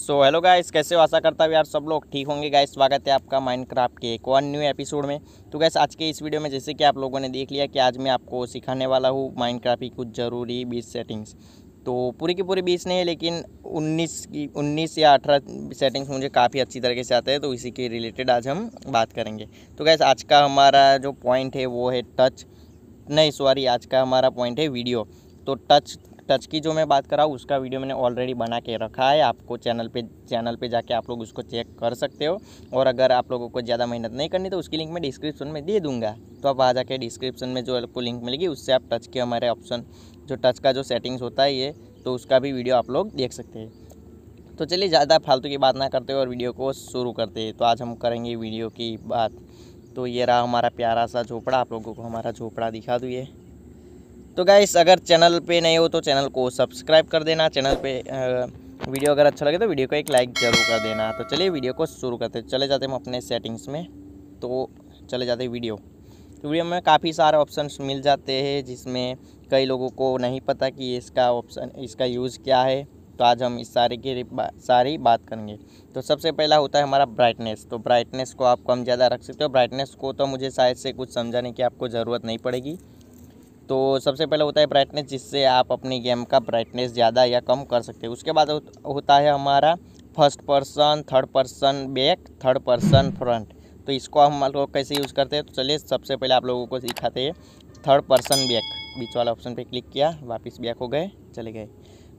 So hello guys कैसे हो? आशा करता हूँ यार सब लोग ठीक होंगे। गाइस स्वागत है आपका माइनक्राफ्ट के एक और न्यू एपिसोड में। तो गैस आज के इस वीडियो में जैसे कि आप लोगों ने देख लिया कि आज मैं आपको सिखाने वाला हूँ माइनक्राफ्ट की कुछ ज़रूरी बीस सेटिंग्स तो पूरी की पूरी बीस नहीं है लेकिन उन्नीस की, उन्नीस या अठारह सेटिंग्स मुझे काफ़ी अच्छी तरीके से आते हैं तो इसी के रिलेटेड आज हम बात करेंगे। तो गैस आज का हमारा जो पॉइंट है, वो है टच नहीं सॉरी आज का हमारा पॉइंट है वीडियो तो टच टच की जो मैं बात कर रहा हूँ, उसका वीडियो मैंने ऑलरेडी बना के रखा है। आपको चैनल पे चैनल पे जाके आप लोग उसको चेक कर सकते हो। और अगर आप लोगों को ज़्यादा मेहनत नहीं करनी तो उसकी लिंक मैं डिस्क्रिप्शन में दे दूँगा। तो आप आ जाके डिस्क्रिप्शन में जो आपको लिंक मिलेगी, उससे आप टच के हमारे ऑप्शन जो टच का जो सेटिंग्स होता है ये तो उसका भी वीडियो आप लोग देख सकते हैं। तो चलिए, ज़्यादा फालतू की बात ना करते और वीडियो को शुरू करते हैं। तो आज हम करेंगे वीडियो की बात। तो ये रहा हमारा प्यारा सा झोपड़ा, आप लोगों को हमारा झोपड़ा दिखा दूँ ये। तो गाइस अगर चैनल पे नए हो तो चैनल को सब्सक्राइब कर देना। चैनल पे वीडियो अगर अच्छा लगे तो वीडियो को एक लाइक ज़रूर कर देना। तो चलिए वीडियो को शुरू करते चले जाते हम अपने सेटिंग्स में। तो चले जाते वीडियो तो वीडियो में काफ़ी सारे ऑप्शंस मिल जाते हैं जिसमें कई लोगों को नहीं पता कि इसका ऑप्शन इसका यूज़ क्या है। तो आज हम इस सारे की बा, सारी बात करेंगे। तो सबसे पहला होता है हमारा ब्राइटनेस तो ब्राइटनेस को आप कम ज़्यादा रख सकते हो। ब्राइटनेस को तो मुझे शायद से कुछ समझाने की आपको ज़रूरत नहीं पड़ेगी। तो सबसे पहले होता है ब्राइटनेस जिससे आप अपनी गेम का ब्राइटनेस ज़्यादा या कम कर सकते हैं। उसके बाद होता है हमारा first person third person back third person front तो इसको हम लोग कैसे यूज़ करते हैं? तो चलिए सबसे पहले आप लोगों को सिखाते हैं थर्ड पर्सन बैक बीच वाला ऑप्शन पे क्लिक किया, वापस बैक हो गए, चले गए।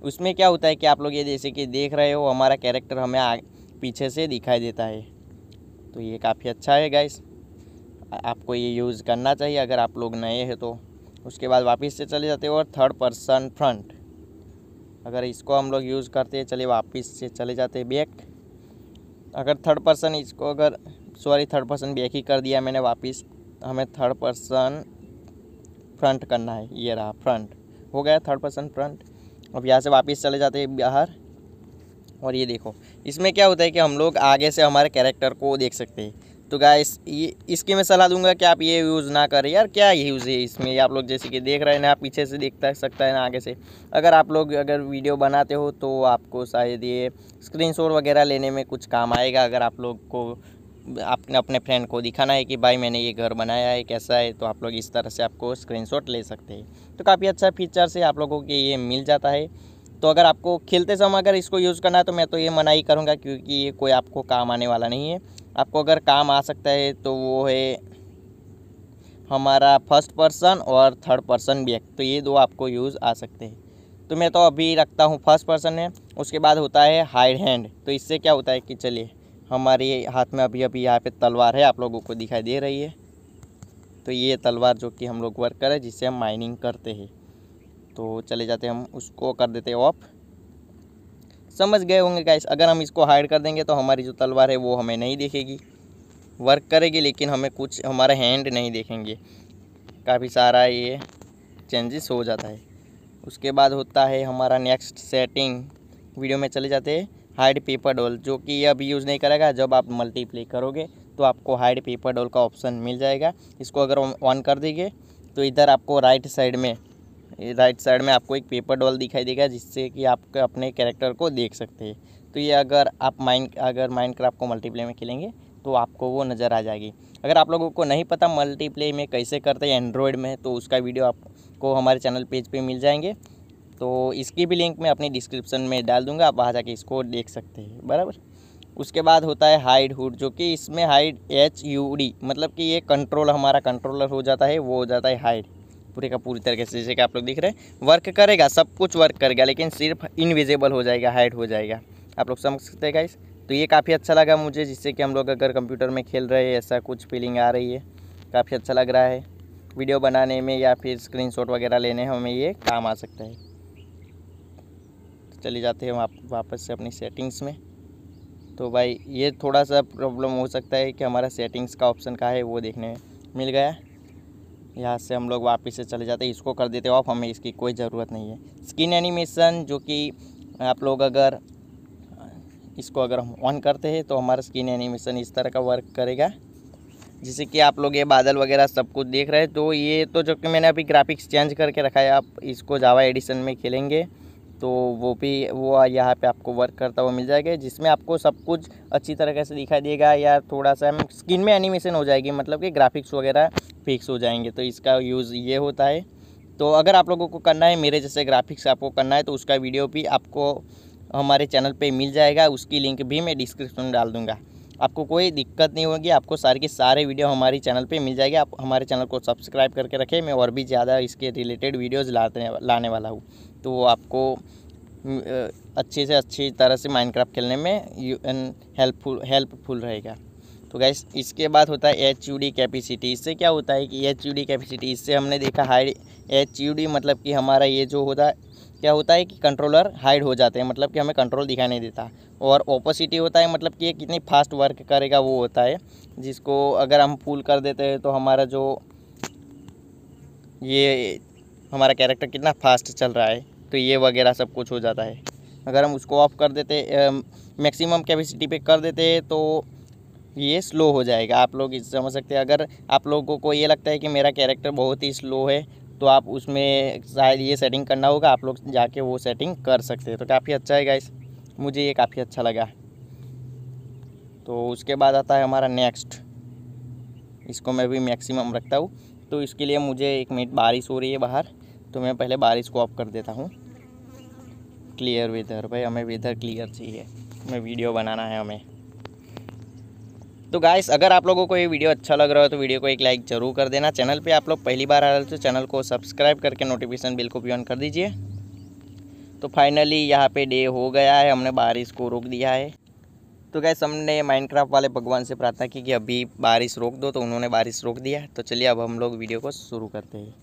उसमें क्या होता है कि आप लोग ये जैसे कि देख रहे हो, हमारा कैरेक्टर हमें आगे पीछे से दिखाई देता है। तो ये काफ़ी अच्छा है गाइस आपको ये यूज़ करना चाहिए अगर आप लोग नए हैं तो। उसके बाद वापस से चले जाते हैं और थर्ड पर्सन फ्रंट अगर इसको हम लोग यूज़ करते हैं, चलिए वापस से चले जाते हैं बैक अगर थर्ड पर्सन इसको अगर सॉरी थर्ड पर्सन बैक ही कर दिया मैंने वापस, हमें थर्ड पर्सन फ्रंट करना है. ये रहा फ्रंट हो गया थर्ड पर्सन फ्रंट अब यहाँ से वापस चले जाते हैं बाहर. और ये देखो, इसमें क्या होता है कि हम लोग आगे से हमारे कैरेक्टर को देख सकते हैं. तो गाइस ये, इसकी मैं सलाह दूँगा कि आप ये यूज़ ना करें। यार, क्या यूज़ है इसमें? आप लोग जैसे कि देख रहे हैं ना पीछे से देख सकता है ना आगे से। अगर आप लोग अगर वीडियो बनाते हो तो आपको शायद ये स्क्रीनशॉट वगैरह लेने में कुछ काम आएगा। अगर आप लोग को, आपने अपने फ्रेंड को दिखाना है कि, भाई, मैंने ये घर बनाया है, कैसा है? तो आप लोग इस तरह से आपको स्क्रीनशॉट ले सकते हैं। तो काफ़ी अच्छा फीचर से आप लोगों के ये मिल जाता है। तो अगर आपको खेलते समय अगर इसको यूज़ करना है तो मैं तो ये मना ही करूँगा, क्योंकि ये कोई आपको काम आने वाला नहीं है। आपको अगर काम आ सकता है तो वो है हमारा फ़र्स्ट पर्सन और थर्ड पर्सन भी तो ये दो आपको यूज़ आ सकते हैं। तो मैं तो अभी रखता हूँ फ़र्स्ट पर्सन है उसके बाद होता है हाइड हैंड तो इससे क्या होता है कि चलिए, हमारे हाथ में अभी अभी यहाँ पे तलवार है, आप लोगों को दिखाई दे रही है। तो ये तलवार जो कि हम लोग वर्क करें जिससे हम माइनिंग करते हैं। तो चले जाते हम उसको कर देते ऑफ़ समझ गए होंगे गाइस अगर हम इसको हाइड कर देंगे तो हमारी जो तलवार है वो हमें नहीं देखेगी। वर्क करेगी, लेकिन हमें कुछ, हमारा हैंड नहीं देखेंगे। काफ़ी सारा ये चेंजेस हो जाता है। उसके बाद होता है हमारा नेक्स्ट सेटिंग वीडियो में चले जाते हैं हाइड पेपर डॉल जो कि ये अभी यूज़ नहीं करेगा। जब आप मल्टीप्ले करोगे तो आपको हाइड पेपर डॉल का ऑप्शन मिल जाएगा। इसको अगर ऑन कर देंगे तो इधर आपको राइट साइड में राइट साइड में आपको एक पेपर डॉल दिखाई देगा जिससे कि आप अपने कैरेक्टर को देख सकते हैं। तो ये अगर आप माइंड अगर माइंड क्राफ्ट को मल्टीप्ले में खेलेंगे तो आपको वो नज़र आ जाएगी। अगर आप लोगों को नहीं पता मल्टीप्ले में कैसे करते हैं एंड्रॉयड में तो उसका वीडियो आपको हमारे चैनल पेज पे मिल जाएँगे। तो इसकी भी लिंक मैं अपनी डिस्क्रिप्शन में डाल दूँगा, आप वहाँ जाके इसको देख सकते हैं। बराबर? उसके बाद होता है हाइड हुड जो कि इसमें हाइड एच यू डी मतलब कि ये कंट्रोल हमारा कंट्रोलर हो जाता है, वो हो जाता है हाइड पूरे का पूरी तरीके से, जैसे कि आप लोग दिख रहे हैं वर्क करेगा, सब कुछ वर्क करेगा लेकिन सिर्फ़ इनविजिबल हो जाएगा हाइड हो जाएगा। आप लोग समझ सकते हैं गाइस तो ये काफ़ी अच्छा लगा मुझे, जिससे कि हम लोग अगर कंप्यूटर में खेल रहे हैं, ऐसा कुछ फीलिंग आ रही है। काफ़ी अच्छा लग रहा है। वीडियो बनाने में या फिर स्क्रीनशॉट वगैरह लेने हमें ये काम आ सकता है। तो चले जाते हैं वापस से अपनी सेटिंग्स में। तो भाई, ये थोड़ा सा प्रॉब्लम हो सकता है कि हमारा सेटिंग्स का ऑप्शन का है, वो देखने में मिल गया। यहाँ से हम लोग वापस से चले जाते इसको कर देते ऑफ़ हमें इसकी कोई ज़रूरत नहीं है। स्किन एनिमेशन जो कि आप लोग अगर, इसको अगर हम ऑन करते हैं तो हमारा स्किन एनिमेशन इस तरह का वर्क करेगा जैसे कि आप लोग ये बादल वगैरह सब कुछ देख रहे हैं। तो ये तो जो कि मैंने अभी ग्राफिक्स चेंज करके रखा है, आप इसको जावा एडिशन में खेलेंगे तो वो भी, वो यहाँ पे आपको वर्क करता हुआ मिल जाएगा, जिसमें आपको सब कुछ अच्छी तरीके से दिखाई देगा। या थोड़ा सा स्किन में एनिमेशन हो जाएगी मतलब कि ग्राफिक्स वगैरह फिक्स हो जाएँगे तो इसका यूज़ ये होता है। तो अगर आप लोगों को करना है, मेरे जैसे ग्राफिक्स आपको करना है तो उसका वीडियो भी आपको हमारे चैनल पे मिल जाएगा, उसकी लिंक भी मैं डिस्क्रिप्शन में डाल दूँगा। आपको कोई दिक्कत नहीं होगी, आपको सारे के सारे वीडियो हमारे चैनल पे मिल जाएगी, आप हमारे चैनल को सब्सक्राइब करके रखें, मैं और भी ज़्यादा इसके रिलेटेड वीडियोस लाते, लाने वाला हूँ। तो आपको अच्छे से अच्छी तरह से माइनक्राफ्ट खेलने में हेल्पफुल हेल्पफुल रहेगा। तो गैस इसके बाद होता है एच यू डी कैपेसिटी इससे क्या होता है कि एच यू डी कैपेसिटी इससे हमने देखा हाई एच यू डी मतलब कि हमारा ये जो होता है, क्या होता है कि कंट्रोलर हाइड हो जाते हैं मतलब कि हमें कंट्रोल दिखाई नहीं देता। और ओपोसिटी होता है मतलब कि ये कितनी फास्ट वर्क करेगा वो होता है, जिसको अगर हम फुल कर देते हैं तो हमारा जो ये हमारा कैरेक्टर कितना फास्ट चल रहा है तो ये वगैरह सब कुछ हो जाता है। अगर हम उसको ऑफ़ कर देते मैक्सिमम कैपेसिटी पे कर देते तो ये स्लो हो जाएगा। आप लोग इस समझ सकते हैं। अगर आप लोगों को ये लगता है कि मेरा कैरेक्टर बहुत ही स्लो है तो आप उसमें शायद ये सेटिंग करना होगा। आप लोग जाके वो सेटिंग कर सकते हैं। तो काफ़ी अच्छा है गाइस मुझे ये काफ़ी अच्छा लगा। तो उसके बाद आता है हमारा नेक्स्ट इसको मैं भी मैक्सिमम रखता हूँ। तो इसके लिए मुझे एक मिनट बारिश हो रही है बाहर। तो मैं पहले बारिश को ऑफ़ कर देता हूँ। क्लियर वेदर भाई हमें वेदर क्लियर चाहिए। हमें वीडियो बनाना है हमें। तो गाइस अगर आप लोगों को ये वीडियो अच्छा लग रहा हो तो वीडियो को एक लाइक ज़रूर कर देना। चैनल पे आप लोग पहली बार आ रहे हो तो चैनल को सब्सक्राइब करके नोटिफिकेशन बिल को भी ऑन कर दीजिए। तो फाइनली यहाँ पे डे हो गया है, हमने बारिश को रोक दिया है। तो गैस हमने माइनक्राफ्ट वाले भगवान से प्रार्थना की कि अभी बारिश रोक दो तो उन्होंने बारिश रोक दिया तो चलिए अब हम लोग वीडियो को शुरू करते हैं।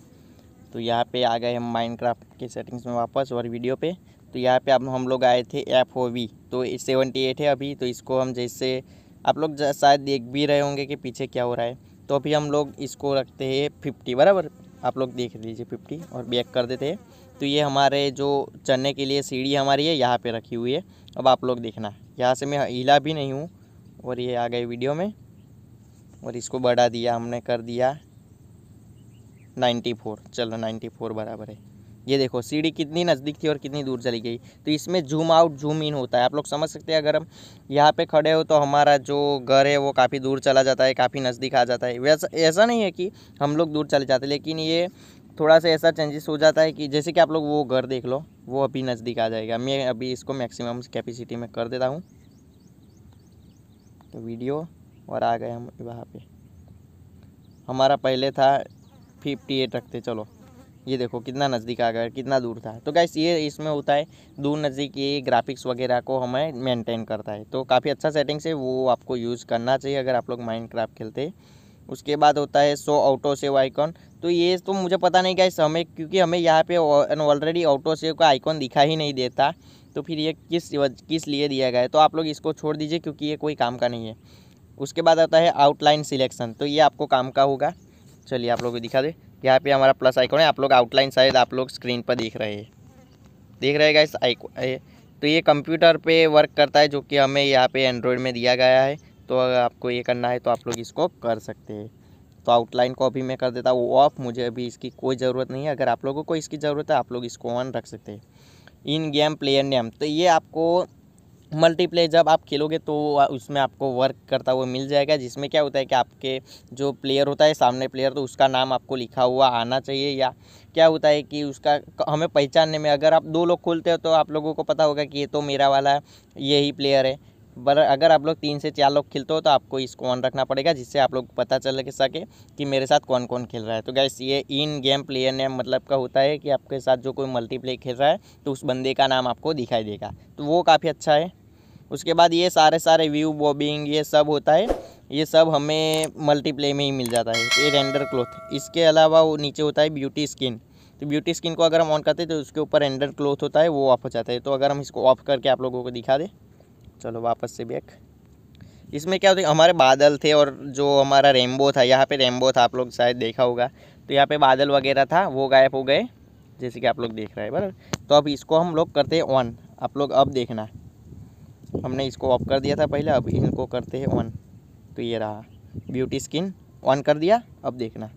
तो यहाँ पे आ गए हम माइनक्राफ्ट के सेटिंग्स में वापस और वीडियो पे। तो यहाँ पे अब हम लोग आए थे एफ़ ओ वी तो सेवेंटी एट है अभी तो इसको हम जैसे आप लोग शायद देख भी रहे होंगे कि पीछे क्या हो रहा है। तो अभी हम लोग इसको रखते हैं फिफ्टी, बराबर? आप लोग देख लीजिए फिफ्टी और बैक कर देते हैं। तो ये हमारे जो चढ़ने के लिए सीढ़ी हमारी है, यहाँ पे रखी हुई है। अब आप लोग देखना, यहाँ से मैं हिला भी नहीं हूँ और ये आ गए वीडियो में और इसको बढ़ा दिया, हमने कर दिया नाइन्टी फोर चलो नाइन्टी फोर बराबर है। ये देखो, सीढ़ी कितनी नज़दीक थी और कितनी दूर चली गई। तो इसमें जूम आउट जूम इन होता है। आप लोग समझ सकते हैं, अगर हम यहाँ पे खड़े हो तो हमारा जो घर है वो काफ़ी दूर चला जाता है, काफ़ी नज़दीक आ जाता है। वैसा, ऐसा नहीं है कि हम लोग दूर चले जाते, लेकिन ये थोड़ा सा ऐसा चेंजेस हो जाता है कि जैसे कि आप लोग वो घर देख लो, वो अभी नज़दीक आ जाएगा। मैं अभी इसको मैक्सिमम कैपेसिटी में कर देता हूँ। तो वीडियो और आ गए हम वहाँ पे। हमारा पहले था फिफ्टी एट रखते, चलो। ये देखो कितना नज़दीक आ गया, कितना दूर था। तो गैस ये इसमें होता है, दूर नज़दीक ये ग्राफिक्स वगैरह को हमें मेंटेन करता है। तो काफ़ी अच्छा सेटिंग्स है, वो आपको यूज़ करना चाहिए अगर आप लोग माइंड खेलते उसके बाद होता है सो ऑटो सेव आइकॉन तो ये तो मुझे पता नहीं गैस हमें, क्योंकि हमें यहाँ पे ऑलरेडी ऑटो सेव का आइकॉन दिखा ही नहीं देता। तो फिर ये किस किस लिए दिया गया है? तो आप लोग इसको छोड़ दीजिए, क्योंकि ये कोई काम का नहीं है। उसके बाद आता है आउटलाइन सिलेक्शन तो ये आपको काम का होगा। चलिए आप लोग दिखा दे। यहाँ पे हमारा प्लस आइकॉन है। आप लोग आउटलाइन शायद आप लोग स्क्रीन पर देख रहे हैं। देख रहे हैं इस आइकॉन तो ये कंप्यूटर पे वर्क करता है जो कि हमें यहाँ पे एंड्रॉयड में दिया गया है। तो अगर आपको ये करना है तो आप लोग इसको कर सकते हैं। तो आउटलाइन को अभी मैं कर देता हूँ। ऑफ़ मुझे अभी इसकी कोई ज़रूरत नहीं है। अगर आप लोगों को इसकी ज़रूरत है, आप लोग इसको ऑन रख सकते हैं। इन गेम प्लेयर नेम तो ये आपको मल्टीप्लेयर जब आप खेलोगे तो उसमें आपको वर्क करता हुआ मिल जाएगा, जिसमें क्या होता है कि आपके जो प्लेयर होता है, सामने प्लेयर तो उसका नाम आपको लिखा हुआ आना चाहिए, या क्या होता है कि उसका हमें पहचानने में, अगर आप दो लोग खोलते हो तो आप लोगों को पता होगा कि ये तो मेरा वाला है यही प्लेयर है। अगर आप लोग तीन से चार लोग खेलते हो तो आपको इसको ऑन रखना पड़ेगा, जिससे आप लोग पता चल सके कि मेरे साथ कौन कौन खेल रहा है। तो गैस ये इन गेम प्लेयर नेम मतलब का होता है कि आपके साथ जो कोई मल्टीप्ले खेल रहा है तो उस बंदे का नाम आपको दिखाई देगा। तो वो काफ़ी अच्छा है। उसके बाद ये सारे सारे व्यू बॉबिंग ये सब होता है। ये सब हमें मल्टीप्ले में ही मिल जाता है। ये रेंडर क्लोथ इसके अलावा वो नीचे होता है ब्यूटी स्किन तो ब्यूटी स्किन को अगर हम ऑन करते हैं तो उसके ऊपर रेंडर क्लोथ होता है, वो ऑफ़ हो जाता है। तो अगर हम इसको ऑफ़ करके आप लोगों को दिखा दें। चलो वापस से बैक इसमें क्या होता है, हमारे बादल थे और जो हमारा रेमबो था, यहाँ पे रेमबो था, आप लोग शायद देखा होगा. तो यहाँ पे बादल वगैरह था, वो गायब हो गए, जैसे कि आप लोग देख रहे हैं, बराबर. तो अब इसको हम लोग करते हैं ऑन आप लोग अब देखना. हमने इसको ऑफ़ कर दिया था पहले, अब इनको करते हैं ऑन तो ये रहा. ब्यूटी स्किन ऑन कर दिया, अब देखना.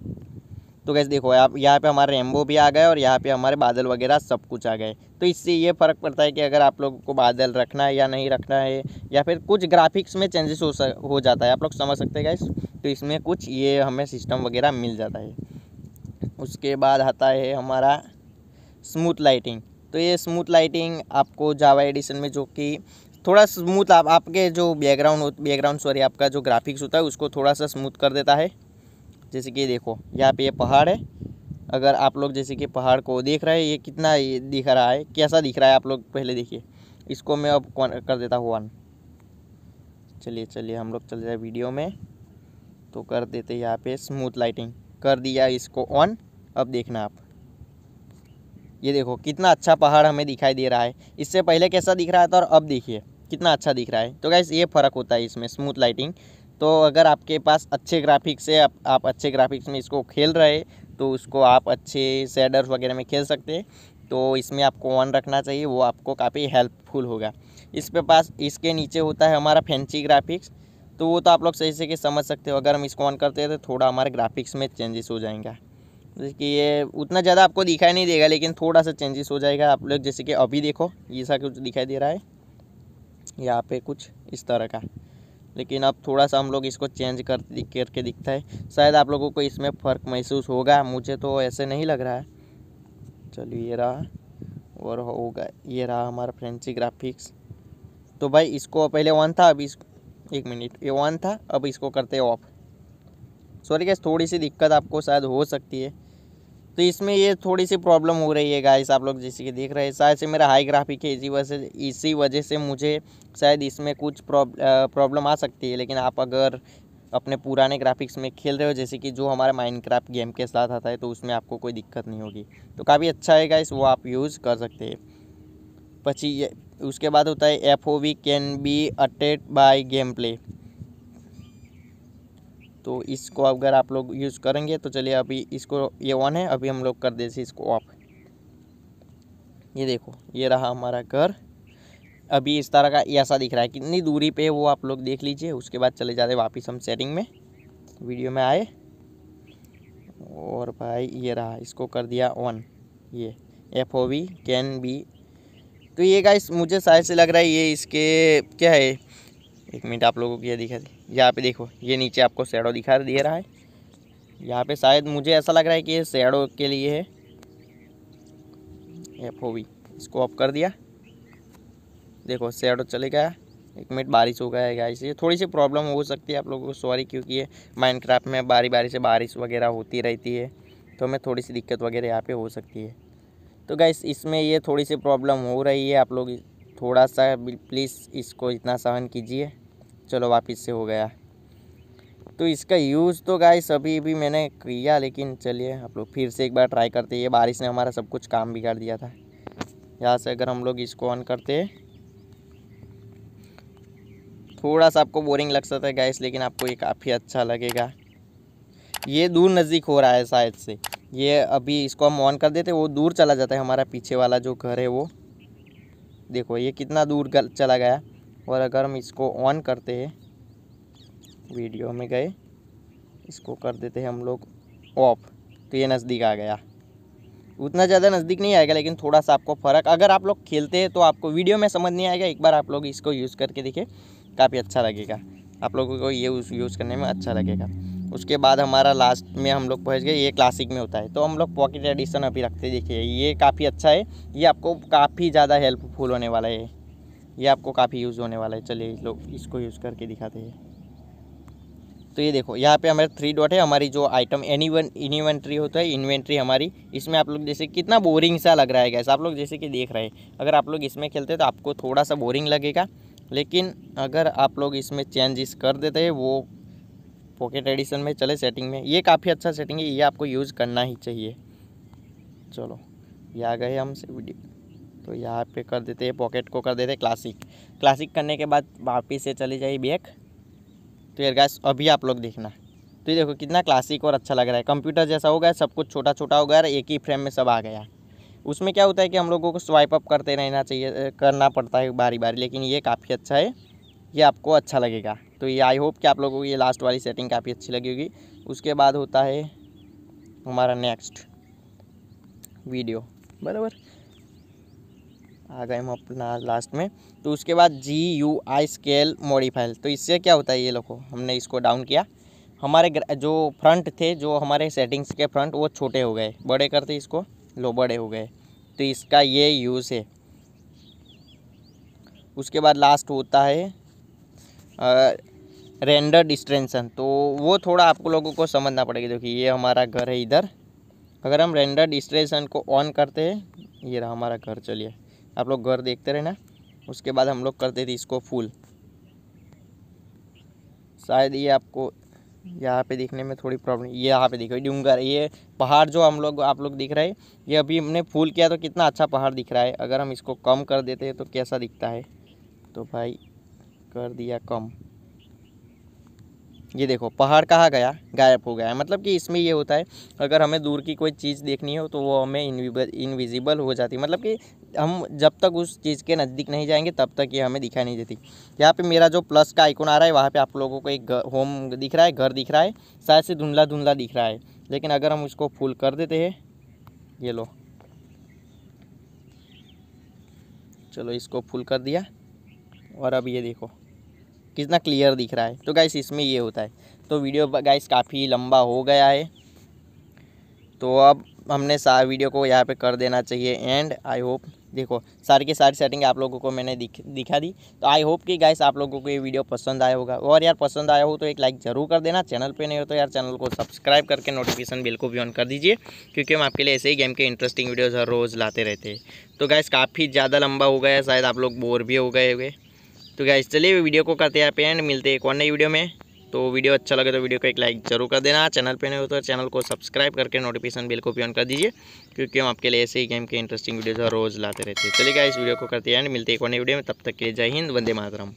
तो कैसे देखो, आप, यहाँ पे हमारे रेम्बो भी आ गए और यहाँ पे हमारे बादल वगैरह सब कुछ आ गए. तो इससे ये फ़र्क पड़ता है कि अगर आप लोगों को बादल रखना है या नहीं रखना है, या फिर कुछ ग्राफिक्स में चेंजेस हो सक हो जाता है। आप लोग समझ सकते हैं गाइस तो इसमें कुछ ये हमें सिस्टम वगैरह मिल जाता है। उसके बाद आता है हमारा स्मूथ लाइटिंग तो ये स्मूथ लाइटिंग आपको जावा एडिशन में जो कि थोड़ा स्मूथ आप, आपके जो बैकग्राउंड बैकग्राउंड सॉरी आपका जो ग्राफिक्स होता है, उसको थोड़ा सा स्मूथ कर देता है। जैसे कि देखो, यहाँ पे ये पहाड़ है। अगर आप लोग जैसे कि पहाड़ को देख रहे हैं ये कितना ये दिख रहा है कैसा दिख रहा है आप लोग पहले देखिए। इसको मैं अब कर देता हूँ वन चलिए चलिए हम लोग चल जाए वीडियो में। तो कर देते यहाँ पे स्मूथ लाइटिंग कर दिया इसको ऑन अब देखना आप। ये देखो कितना अच्छा पहाड़ हमें दिखाई दे रहा है। इससे पहले कैसा दिख रहा था और अब देखिए कितना अच्छा दिख रहा है। तो गैस ये फ़र्क होता है इसमें स्मूथ लाइटिंग तो अगर आपके पास अच्छे ग्राफिक्स है आप, आप अच्छे ग्राफिक्स में इसको खेल रहे तो उसको आप अच्छे सेडर्स वगैरह में खेल सकते हैं। तो इसमें आपको ऑन रखना चाहिए, वो आपको काफ़ी हेल्पफुल होगा। इस पे पास, इसके नीचे होता है हमारा फैंसी ग्राफिक्स तो वो तो आप लोग सही से कि समझ सकते हो, अगर हम इसको ऑन करते हैं तो थोड़ा हमारे ग्राफिक्स में चेंजेस हो जाएगा। जैसे कि ये उतना ज़्यादा आपको दिखाई नहीं देगा, लेकिन थोड़ा सा चेंजेस हो जाएगा। आप लोग जैसे कि अभी देखो, ये सा कुछ दिखाई दे रहा है। यहाँ पे कुछ इस तरह का। लेकिन अब थोड़ा सा हम लोग इसको चेंज कर करके दिखता है। शायद आप लोगों को इसमें फ़र्क महसूस होगा, मुझे तो ऐसे नहीं लग रहा है। चलिए ये रहा, और होगा, ये रहा हमारा फ्रेंसी ग्राफिक्स तो भाई इसको पहले वन था अभी इस, एक मिनट ये वन था, अब इसको करते ऑफ़ सॉरी गैस थोड़ी सी दिक्कत आपको शायद हो सकती है। तो इसमें ये थोड़ी सी प्रॉब्लम हो रही है गाइस आप लोग जैसे कि देख रहे हैं। शायद से मेरा हाई ग्राफिक है, इसी वजह से, इसी वजह से मुझे शायद इसमें कुछ प्रॉब्लम आ सकती है। लेकिन आप अगर अपने पुराने ग्राफिक्स में खेल रहे हो, जैसे कि जो हमारा माइनक्राफ्ट गेम के साथ आता है तो उसमें आपको कोई दिक्कत नहीं होगी। तो काफ़ी अच्छा है गाइस वो आप यूज़ कर सकते हैं। पची उसके बाद होता है F O V can be added by game play तो इसको अगर आप लोग यूज़ करेंगे तो चलिए अभी इसको ये ऑन है, अभी हम लोग कर देते इसको ऑफ़ ये देखो, ये रहा हमारा घर। अभी इस तरह का ऐसा दिख रहा है कितनी दूरी पे वो आप लोग देख लीजिए, उसके बाद चले जाते वापस हम सेटिंग में। वीडियो में आए। और भाई, ये रहा, इसको कर दिया ऑन ये F O V can be तो ये गाइस मुझे शायद से लग रहा है ये इसके, क्या है? एक मिनट आप लोगों को ये दिखा दी। यहाँ पे देखो, ये नीचे आपको शेडो दिखा दे रहा है। यहाँ पे शायद मुझे ऐसा लग रहा है कि ये शेडो के लिए है। एफ़ ओ इसको ऑफ़ कर दिया। देखो शेडो चले गया। एक मिनट, बारिश हो गया है गाइस ये थोड़ी सी प्रॉब्लम हो सकती है आप लोगों को सॉरी क्योंकि ये माइनक्राफ्ट में बारी बारी से बारिश वगैरह होती रहती है तो हमें थोड़ी सी दिक्कत वगैरह यहाँ पे हो सकती है। तो गाइस इसमें ये थोड़ी सी प्रॉब्लम हो रही है, आप लोग थोड़ा सा प्लीज़ इसको इतना सहन कीजिए। चलो वापस से हो गया। तो इसका यूज़ तो गाइस अभी भी मैंने किया, लेकिन चलिए आप लोग फिर से एक बार ट्राई करते ये बारिश ने हमारा सब कुछ काम बिगाड़ दिया था। यहाँ से अगर हम लोग इसको ऑन करते थोड़ा सा आपको बोरिंग लग सकता है गैस लेकिन आपको ये काफ़ी अच्छा लगेगा। ये दूर नज़दीक हो रहा है शायद से। ये अभी इसको हम ऑन कर देते वो दूर चला जाता है हमारा पीछे वाला जो घर है वो। देखो, ये कितना दूर चला गया। और अगर हम इसको ऑन करते हैं वीडियो में गए, इसको कर देते हैं हम लोग ऑफ़ तो ये नज़दीक आ गया। उतना ज़्यादा नज़दीक नहीं आएगा, लेकिन थोड़ा सा आपको फ़र्क, अगर आप लोग खेलते हैं तो आपको वीडियो में समझ नहीं आएगा। एक बार आप लोग इसको यूज़ करके देखिए, काफ़ी अच्छा लगेगा। आप लोगों को ये यूज़ करने में अच्छा लगेगा। उसके बाद हमारा लास्ट में हम लोग पहुँच गए, ये क्लासिक में होता है। तो हम लोग पॉकेट एडिशन अभी रखते देखिए। ये काफ़ी अच्छा है, ये आपको काफ़ी ज़्यादा हेल्पफुल होने वाला है। ये आपको काफ़ी यूज़ होने वाला है। चलिए लोग इसको यूज़ करके दिखाते हैं। तो ये देखो, यहाँ पे हमारे थ्री डॉट है, हमारी जो आइटम एनी वन इन्वेंट्री होता है इन्वेंट्री हमारी, इसमें आप लोग जैसे कितना बोरिंग सा लग रहा है गैस आप लोग जैसे कि देख रहे हैं। अगर आप लोग इसमें खेलते तो आपको थोड़ा सा बोरिंग लगेगा, लेकिन अगर आप लोग इसमें चेंजेस कर देते हैं, वो पॉकेट एडिशन में चले सेटिंग में, ये काफ़ी अच्छा सेटिंग है, ये आपको यूज़ करना ही चाहिए। चलो, ये आ गए हमसे वीडियो तो यहाँ पे कर देते हैं पॉकेट को कर देते हैं क्लासिक क्लासिक करने के बाद वापिस से चली जाइए बैक तो यार गैस अभी आप लोग देखना। तो ये देखो कितना क्लासिक और अच्छा लग रहा है। कंप्यूटर जैसा हो गया, सब कुछ छोटा छोटा हो गया एक ही फ्रेम में सब आ गया। उसमें क्या होता है कि हम लोगों को स्वाइप अप करते रहना चाहिए करना पड़ता है बारी बारी लेकिन ये काफ़ी अच्छा है। ये आपको अच्छा लगेगा। तो ये आई होप कि आप लोगों को ये लास्ट वाली सेटिंग काफ़ी अच्छी लगी होगी। उसके बाद होता है हमारा नेक्स्ट वीडियो बराबर? आ गए हम अपना लास्ट में। तो उसके बाद जी यू आई स्केल मॉडिफाइल तो इससे क्या होता है ये लोगों? हमने इसको डाउन किया। हमारे जो फ्रंट थे, जो हमारे सेटिंग्स के फ्रंट वो छोटे हो गए। बड़े करते इसको, लो बड़े हो गए। तो इसका ये यूज़ है। उसके बाद लास्ट होता है रेंडर डिस्टेंसन तो वो थोड़ा आपको लोगों को समझना पड़ेगा। देखिए ये हमारा घर है इधर। अगर हम रेंडर डिस्टेंसन को ऑन करते हैं, ये रहा हमारा घर। चलिए। आप लोग घर देखते रहे ना, उसके बाद हम लोग करते थे इसको फुल। शायद ये आपको यहाँ पे देखने में थोड़ी प्रॉब्लम ये यहाँ पे देखो डूंगर ये पहाड़ जो हम लोग, आप लोग दिख रहे हैं, ये अभी हमने फूल किया तो कितना अच्छा पहाड़ दिख रहा है। अगर हम इसको कम कर देते हैं तो कैसा दिखता है? तो भाई, कर दिया कम। ये देखो, पहाड़ कहाँ गया? गायब हो गया मतलब कि इसमें ये होता है, अगर हमें दूर की कोई चीज़ देखनी हो तो वो हमें इनविजिबल हो जाती है। मतलब कि हम जब तक उस चीज़ के नज़दीक नहीं जाएँगे, तब तक ये हमें दिखाई नहीं देती। यहाँ पे मेरा जो प्लस का आइकन आ रहा है, वहाँ पे आप लोगों को एक होम दिख रहा है, घर दिख रहा है, शायद से धुंधला धुंधला दिख रहा है। लेकिन अगर हम उसको फुल कर देते हैं, ये लो। चलो इसको फुल कर दिया, और अब ये देखो, कितना क्लियर दिख रहा है। तो गाइस इसमें ये होता है। तो वीडियो गाइस काफ़ी लंबा हो गया है। तो अब हमने सारे वीडियो को यहाँ पे कर देना चाहिए एंड आई होप देखो, सारी की सारी सेटिंग आप लोगों को मैंने दिख, दिखा दी। तो आई होप कि गाइस आप लोगों को ये वीडियो पसंद आया होगा। और यार पसंद आया हो तो एक लाइक ज़रूर कर देना। चैनल पे नहीं हो तो यार चैनल को सब्सक्राइब करके नोटिफिकेशन बिल को भी ऑन कर दीजिए, क्योंकि हम आपके लिए ऐसे ही गेम के इंटरेस्टिंग वीडियोज़ हर रोज़ लाते रहते हैं। तो गाइस काफ़ी ज़्यादा लंबा हो गया शायद आप लोग बोर भी हो गए हुए तो क्या चलिए वीडियो को करते हैं एंड मिलते हैं एक और नई वीडियो में। तो वीडियो अच्छा लगे तो वीडियो को एक लाइक ज़रूर कर देना। चैनल पे नहीं हो तो चैनल को सब्सक्राइब करके नोटिफिकेशन बिल को भी ऑन कर दीजिए, क्योंकि हम आपके लिए ऐसे ही गेम के इंटरेस्टिंग वीडियो रोज़ लाते रहते हैं। चलिए इस वीडियो को करते हैं एंड मिलते हैं एक और नई वीडियो में। तब तक के लिए जय हिंद, वंदे मातरम।